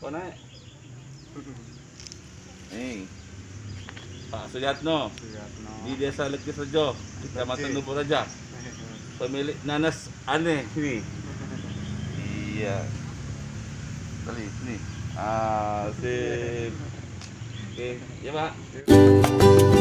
Kau naik. Nih. Pak Suyatno di Desa Lekis Rejo, Kecamatan Lubuk Raja. Pemilik nanas aneh ini. Iya. Kali ini. Ah, sip. Oke, ya Pak.